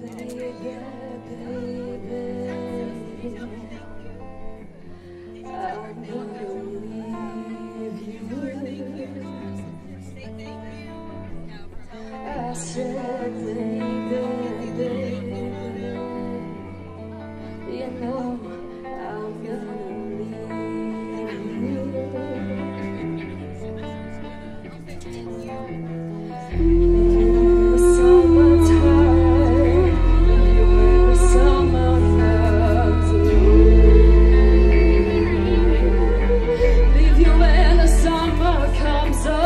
Baby, baby. comes up.